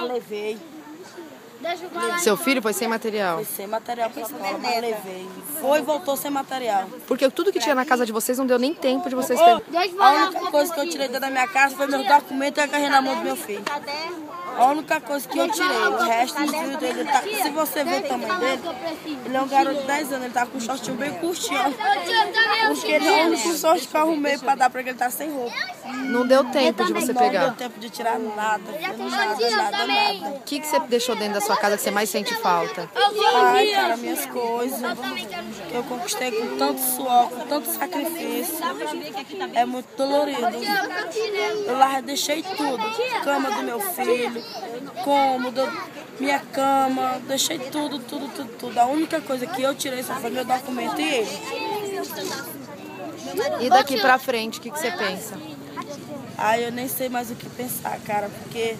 mas levei. Seu filho foi sem material? Foi sem material pra escola, mas levei. Foi e voltou sem material. Porque tudo que tinha na casa de vocês não deu nem tempo de vocês pegarem. a única coisa que eu tirei dentro da minha casa foi meus documentos e a carreira na mão do meu filho. A única coisa que eu tirei, o resto dos vídeos dele, tá, se você ver o tamanho dele, ele é um garoto de 10 anos, ele tá com um shortinho bem curtinho. Porque ele é o único sorte que eu arrumei pra dar pra ele, ele tá sem roupa. Não deu tempo de você Não deu pegar. tempo de tirar nada, filho, nada, nada, nada. O que, que você deixou dentro da sua casa que você mais sente falta? Ai, cara, minhas coisas que eu conquistei com tanto suor, com tanto sacrifício. É muito dolorido. Eu lá deixei tudo. Cama do meu filho, cômodo, minha cama, deixei tudo, tudo, tudo, tudo. A única coisa que eu tirei só foi meu documento e ele. E daqui pra frente, o que, que você pensa? Ai, eu nem sei mais o que pensar, cara, porque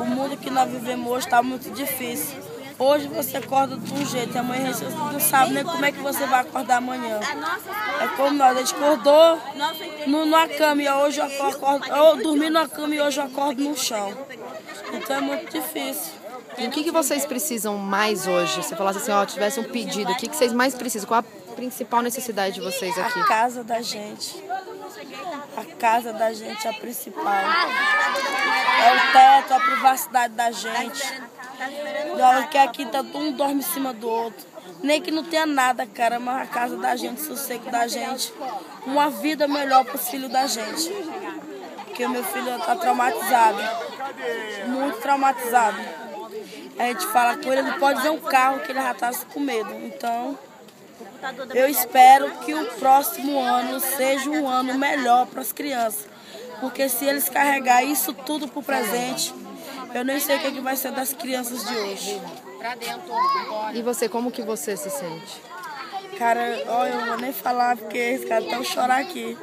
o mundo que nós vivemos hoje está muito difícil. Hoje você acorda de um jeito e amanhã você não sabe nem como é que você vai acordar amanhã. É como nós, a gente acordou no- numa cama e hoje eu acordo, eu dormi numa cama e hoje eu acordo no chão. Então é muito difícil. E o que, que vocês precisam mais hoje? Você falasse assim, ó, tivesse um pedido, o que, que vocês mais precisam? Qual a principal necessidade de vocês aqui? A casa da gente. A casa da gente é a principal. É o teto, a privacidade da gente. E olha que aqui tá, um dorme em cima do outro. Nem que não tenha nada, cara, mas a casa da gente, o sossego da gente. Uma vida melhor para os filhos da gente. Porque o meu filho tá traumatizado. Muito traumatizado. A gente fala com ele, ele pode ver um carro que ele já tá com medo. Então, eu espero que o próximo ano seja um ano melhor para as crianças. Porque se eles carregar isso tudo pro presente, eu nem sei o que, que vai ser das crianças de hoje. E você, como que você se sente? Cara, olha, eu não vou nem falar porque esse cara tá chorar aqui.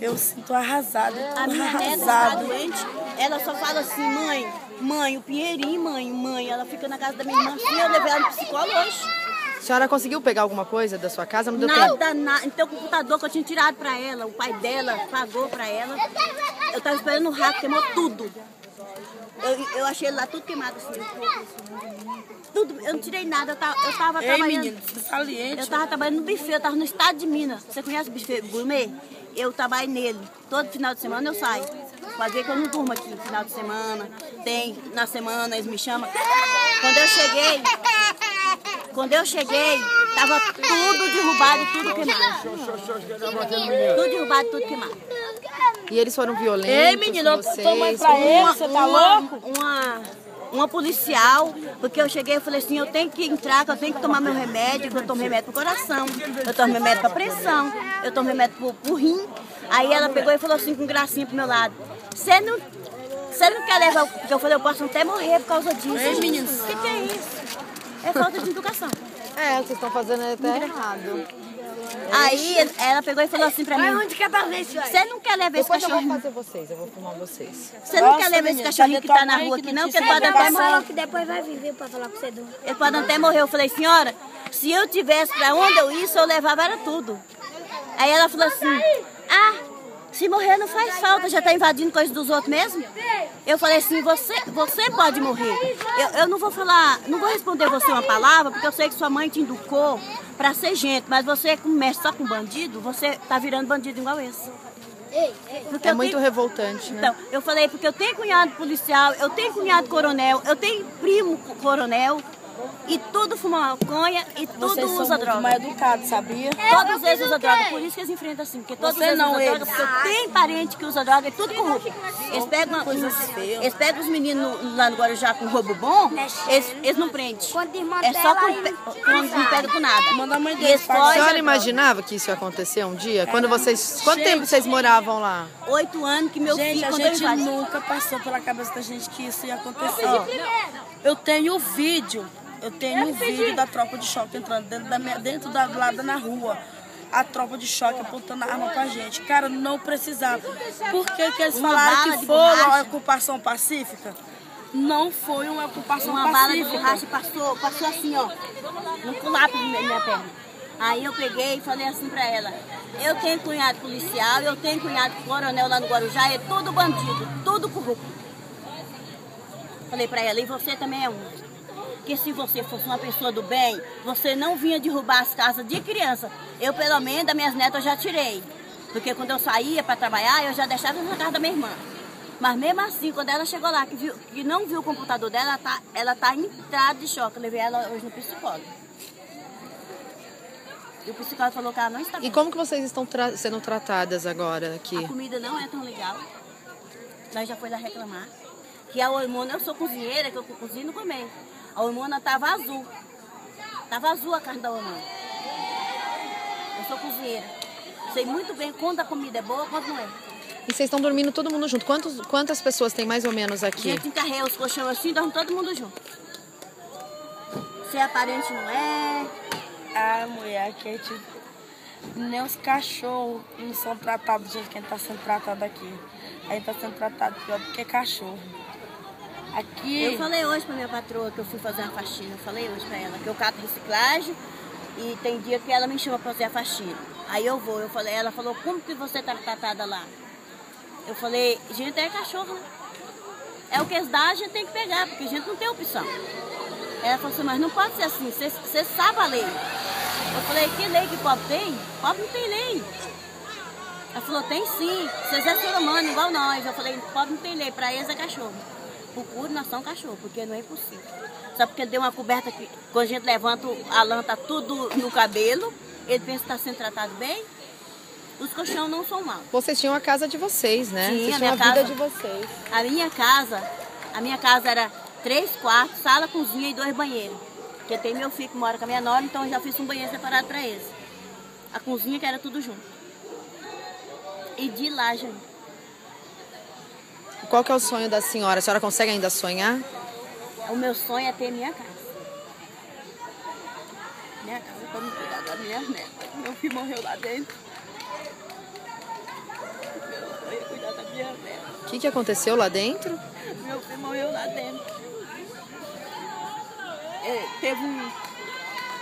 Eu sinto arrasado, A tô minha neta tá arrasado. doente, ela só fala assim, mãe, mãe, o Pinheirinho, mãe, mãe. Ela fica na casa da minha irmã. Sim, eu levei ela no psicólogo hoje. A senhora conseguiu pegar alguma coisa da sua casa? Não deu tempo? Nada, nada. Então o computador que eu tinha tirado pra ela, o pai dela pagou pra ela. Eu tava esperando o rato, queimou tudo. Eu, eu achei ele lá tudo queimado assim. Tudo, eu não tirei nada, eu tava, eu tava Ei, trabalhando. menino, saliente. Eu tava trabalhando no buffet, eu tava no estado de Minas. Você conhece o buffet gourmet? Eu trabalho nele. Todo final de semana eu saio. Fazer que eu não durmo aqui final de semana. Tem, na semana eles me chamam. Quando eu cheguei, quando eu cheguei, tava tudo derrubado, tudo queimado. Tudo derrubado, tudo queimado. E eles foram violentos Ei, menino, com eu tô mãe pra ele, você tá uma, louco? Uma, uma policial, porque eu cheguei e falei assim, eu tenho que entrar, que eu tenho que tomar meu remédio, que eu tomo remédio pro coração, eu tomo remédio pra pressão, eu tomo remédio pro, pro rim. Aí ela pegou e falou assim com gracinha pro meu lado, você não, você não quer levar, o-" porque eu falei, eu posso até morrer por causa disso. Ei, menino. O que, que é isso? É falta de educação. É, vocês estão fazendo até errado. Aí ela pegou e falou assim pra mim, Onde que é pra ver você não quer levar esse Depois eu vou cachorrinho? fazer vocês, eu vou filmar vocês. Você não Nossa, quer levar esse cachorrinho que tá na rua aqui não que ele pode até morrer. falou que depois vai viver pra falar com você. Do... Ele pode até morrer. Eu falei, senhora, se eu tivesse pra onde eu ia, se eu levava era tudo. Aí ela falou assim, se morrer não faz falta, já tá invadindo coisa dos outros mesmo? Eu falei assim, você, você pode morrer. Eu, eu não vou falar, não vou responder você uma palavra, porque eu sei que sua mãe te educou pra ser gente, mas você começa só com bandido, você tá virando bandido igual esse. Porque É muito tenho- revoltante, né? então, eu falei porque eu tenho cunhado policial, eu tenho cunhado coronel, eu tenho primo coronel, e tudo fuma maconha e tudo Vocês são usa muito droga. mais educados, sabia? Todos eles usam droga, por isso que eles enfrentam assim. Porque todos Você eles não, usam eles. droga, porque eu tenho parente que usa droga, é tudo corrupto. Eles pegam, feias. eles pegam os meninos no- lá no Guarujá com roubo bom, eles, eles não prendem. Quando É só com, quando não pega com nada. Manda a mãe eles. A senhora imaginava que isso ia acontecer um dia? Quando vocês. Quanto Gente. tempo vocês moravam lá? oito anos que meu Gente, filho, a quando eu gente nunca passou pela cabeça da gente que isso ia acontecer. Eu tenho o vídeo, eu tenho o vídeo da tropa de choque entrando dentro da minha, dentro da lada na rua. A tropa de choque apontando a arma pra gente. Cara, não precisava. Por que, que eles Uma falaram que foi uma ocupação pacífica? Não foi uma ocupação Uma bala de pacífica. borracha passou, passou assim, ó, no colapo da minha perna. Aí eu peguei e falei assim pra ela, eu tenho cunhado policial, eu tenho cunhado coronel lá no Guarujá, é tudo bandido, tudo corrupto. Falei pra ela, e você também é um. Porque se você fosse uma pessoa do bem, você não vinha derrubar as casas de criança. Eu, pelo menos, das minhas netas eu já tirei. Porque quando eu saía para trabalhar, eu já deixava na casa da minha irmã. Mas mesmo assim, quando ela chegou lá, que, viu, que não viu o computador dela, ela tá, ela tá entrada de choque. Eu levei ela hoje no psicólogo. E o psicólogo falou que ela não está bem. E como que vocês estão tra sendo tratadas agora aqui? A comida não é tão legal. Nós já foi lá reclamar. Que a hormona, eu sou cozinheira, que eu cozinho no comer. A hormona tava azul. Tava azul a carne da hormona. Eu sou cozinheira. Sei muito bem quando a comida é boa, quando não é. E vocês estão dormindo todo mundo junto. Quantos, quantas pessoas tem mais ou menos A aqui? gente encarreia os colchões assim, dorme todo mundo junto. Se é parente, não é. A mulher que a gente. Nem os cachorros não são tratados do jeito que a gente tá sendo tratado aqui. A gente tá sendo tratado pior do que cachorro. Aqui. Eu falei hoje pra minha patroa que eu fui fazer uma faxina. Eu falei hoje pra ela que eu cato reciclagem e tem dia que ela me chama pra fazer a faxina. Aí eu vou, eu falei, ela falou, como que você tá tratada lá? Eu falei, gente é cachorro, né? É o que eles dão, a gente tem que pegar, porque a gente não tem opção. Ela falou assim, mas não pode ser assim, você- você sabe a lei. Eu falei, que lei que pobre tem? Pobre não tem lei. Ela falou, tem sim, vocês é ser humano igual nós. Eu falei, pobre não tem lei, pra eles é cachorro. Procure nação cachorro, porque não é impossível. Só porque deu uma coberta que quando a gente levanta, a lã tá tudo no cabelo, ele pensa que está sendo tratado bem. Os colchão não são maus. Vocês tinham a casa de vocês, né? Sim, vocês a tinham a minha vida casa. de vocês. A minha casa, a minha casa era três quartos, sala, cozinha e dois banheiros. Porque tem meu filho que mora com a minha nora, então eu já fiz um banheiro separado para eles. A cozinha que era tudo junto. E de lá, gente. Qual que é o sonho da senhora? A senhora consegue ainda sonhar? O meu sonho é ter minha casa. Minha casa para me cuidar da minha neta. Meu filho morreu lá dentro. Meu sonho é cuidar da minha neta. O que, que aconteceu lá dentro? Meu filho morreu lá dentro. Ele teve um,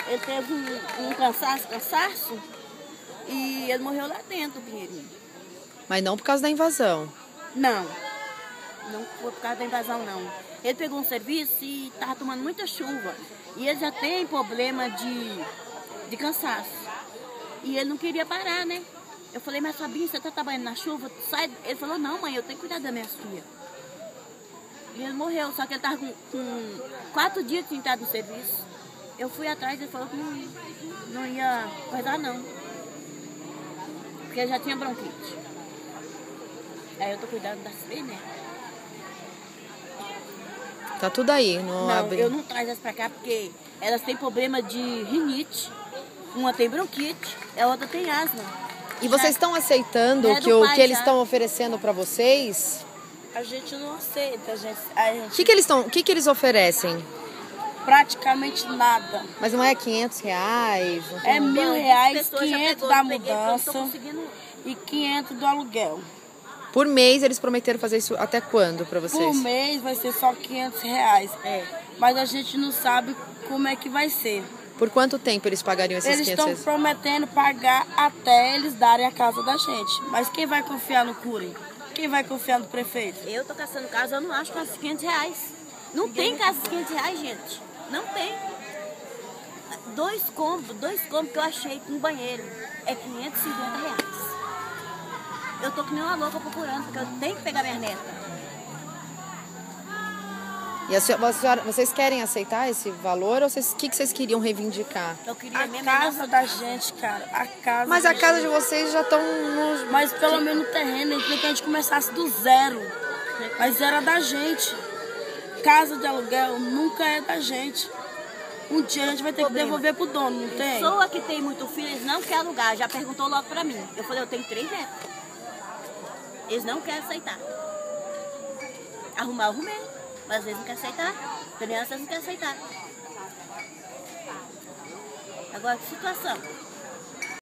ele teve um, um cansaço, cansaço, e ele morreu lá dentro, Pinheirinho. Mas não por causa da invasão. Não, não foi por causa da invasão, não. Ele pegou um serviço e estava tomando muita chuva. E ele já tem problema de, de cansaço. E ele não queria parar, né? Eu falei, mas Fabinho, você está trabalhando na chuva? Sai. Ele falou, não, mãe, eu tenho que cuidar das minhas filhas. E ele morreu, só que ele estava com, com quatro dias tinha entrado no serviço. Eu fui atrás e ele falou que não, não ia coisar, não. Porque ele já tinha bronquite. Aí eu tô cuidando das três, né? Tá tudo aí, não, Não, abre. eu não trago elas pra cá porque elas têm problema de rinite. Uma tem bronquite, a outra tem asma. E vocês estão aceitando É que o pai que eles já. estão oferecendo pra vocês? A gente não aceita, a gente, a O gente que, que eles estão? O que, que eles oferecem? praticamente nada. Mas não é 500 reais? É mil reais, pessoas já 500 pegou, da peguei, mudança conseguindo- e 500 do aluguel. Por mês eles prometeram fazer isso até quando pra vocês? Por mês vai ser só 500 reais. É. Mas a gente não sabe como é que vai ser. Por quanto tempo eles pagariam esses Eles 500 estão reais? prometendo pagar até eles darem a casa da gente. Mas quem vai confiar no Cury? Quem vai confiar no prefeito? Eu tô caçando casa, eu não acho casa de 500 reais. Não tem casa de 500 reais, gente. Não tem. Dois cômodos, dois cômodos que eu achei com banheiro. É 550 reais. Eu tô que nem uma louca procurando, porque eu tenho que pegar minha neta. E a senhora- a senhora- vocês querem aceitar esse valor ou o que, que vocês queriam reivindicar? Eu queria A mesmo casa da gente, cara. A casa Mas a casa de gente. vocês já estão nos... Mas pelo menos no terreno, ele queria que a gente começasse do zero. Mas era da gente. Casa de aluguel nunca é da gente. Um dia a gente vai ter que Problema. devolver pro dono, não tem? Pessoa que tem muito filho, eles não querem alugar. Já perguntou logo pra mim. Eu falei, eu tenho três netos. Eles não querem aceitar. Arrumar, arrumei. Mas às vezes não quer aceitar. Crianças não querem aceitar. Agora, que situação?